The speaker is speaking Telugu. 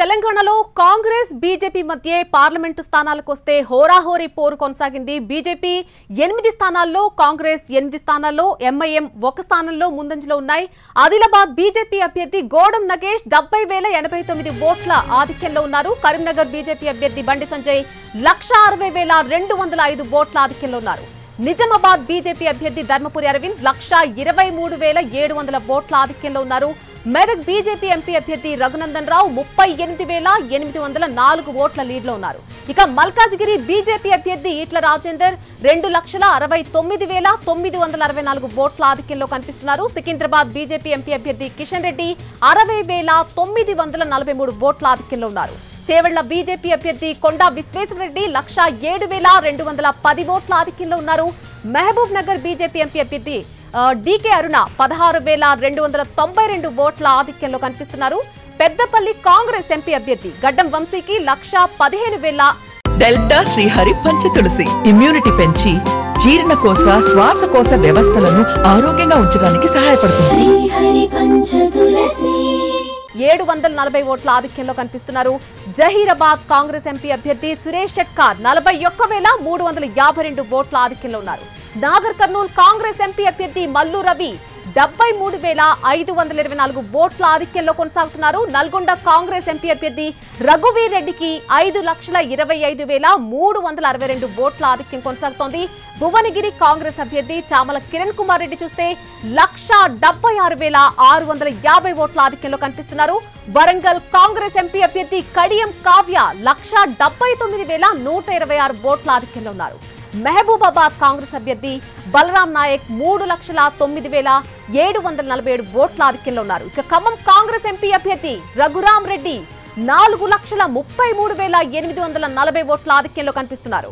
తెలంగాణలో కాంగ్రెస్ బీజేపీ మధ్య పార్లమెంటు స్థానాలకు వస్తే హోరాహోరీ పోరు కొనసాగింది బీజేపీ. ఎనిమిది స్థానాల్లో కాంగ్రెస్ ఎనిమిది స్థానాల్లో ఎంఐఎం ఒక స్థానంలో ముందంజలో ఉన్నాయి. ఆదిలాబాద్ బీజేపీ అభ్యర్థి గోడం నగేష్ డెబ్బై వేల ఎనభై తొమ్మిది ఓట్ల ఆధిక్యంలో ఉన్నారు. కరీంనగర్ బీజేపీ అభ్యర్థి బండి సంజయ్ లక్ష అరవై వేల రెండు వందల ఐదు ఓట్ల ఆధిక్యంలో ఉన్నారు. నిజామాబాద్ బీజేపీ అభ్యర్థి ధర్మపురి అరవింద్ లక్ష ఇరవై మూడు వేల ఏడు వందల ఓట్ల ఆధిక్యంలో ఉన్నారు. మెదక్ బీజేపీ ఎంపీ అభ్యర్థి రఘునందన్ రావు ముప్పై ఎనిమిది వేల ఎనిమిది వందల నాలుగు ఓట్ల లీడ్లో ఉన్నారు. ఇక మల్కాజ్గిరి బీజేపీ అభ్యర్థి ఈట్ల రాజేందర్ రెండు లక్షల అరవై తొమ్మిది వేల తొమ్మిది వందల అరవై నాలుగు ఓట్ల ఆధిక్యంలో కనిపిస్తున్నారు. సికింద్రాబాద్ బీజేపీ ఎంపీ అభ్యర్థి కిషన్ రెడ్డి అరవై వేల తొమ్మిది వందల నలభై మూడు ఓట్ల ఆధిక్యంలో ఉన్నారు. చేవెళ్ళ బీజేపీ అభ్యర్థి కొండా విశ్వేశ్వరరెడ్డి లక్ష ఏడు వేల రెండు వందల పది ఓట్ల ఆధిక్యంలో ఉన్నారు. మహబూబ్ నగర్ బీజేపీ ఎంపీ అభ్యర్థి డీకే అరుణ పదహారు వేల రెండు వందల తొంభై రెండు ఓట్ల ఆధిక్యంలో కనిపిస్తున్నారు. పెద్దపల్లి కాంగ్రెస్ ఎంపీ అభ్యర్థి గడ్డం వంశీకి లక్ష పదిహేను వేల డెల్టా శ్రీహరి పంచ తులసి. ఇమ్యూనిటీ పెంచి జీర్ణకోశ శ్వాసకోశ వ్యవస్థలను ఆరోగ్యంగా ఉంచడానికి సహాయపడుతుంది. శ్రీహరి పంచతులసి ఏడు వందల నలభై ఓట్ల ఆధిక్యంలో కనిపిస్తున్నారు. జహీరాబాద్ కాంగ్రెస్ ఎంపీ అభ్యర్థి సురేష్ షట్కార్ నలభై ఒక్క వేల మూడు వందల యాభై రెండు ఓట్ల ఆధిక్యంలో ఉన్నారు. నాగర్ కర్నూల్ కాంగ్రెస్ ఎంపీ అభ్యర్థి మల్లు రవి డెబ్బై మూడు వేల ఐదు వందల ఇరవై నాలుగు ఓట్ల ఆధిక్యంలో కొనసాగుతున్నారు. నల్గొండ కాంగ్రెస్ ఎంపీ అభ్యర్థి రఘువీర్ రెడ్డికి ఐదు లక్షల ఇరవై ఐదు వేల మూడు వందల అరవై రెండు ఓట్ల ఆధిక్యం కొనసాగుతోంది. భువనగిరి కాంగ్రెస్ అభ్యర్థి చామల కిరణ్ కుమార్ రెడ్డి చూస్తే లక్ష డెబ్బై ఆరు వేల ఆరు వందల యాభై ఓట్ల ఆధిక్యంలో కనిపిస్తున్నారు. వరంగల్ కాంగ్రెస్ ఎంపీ అభ్యర్థి కడియం కావ్య లక్ష డెబ్బై తొమ్మిది వేల నూట ఇరవై ఆరు ఓట్ల ఆధిక్యంలో ఉన్నారు. మహబూబాబాద్ కాంగ్రెస్ అభ్యర్థి బలరాం నాయక్ మూడు లక్షల తొమ్మిది వేల ఏడు వందల నలభై ఏడు ఓట్ల ఆధిక్యంలో ఉన్నారు. ఇక ఖమ్మం కాంగ్రెస్ ఎంపీ అభ్యర్థి రఘురాం రెడ్డి నాలుగు లక్షల ముప్పై మూడు వేల ఎనిమిది వందల నలభై ఓట్ల ఆధిక్యంలో కనిపిస్తున్నారు.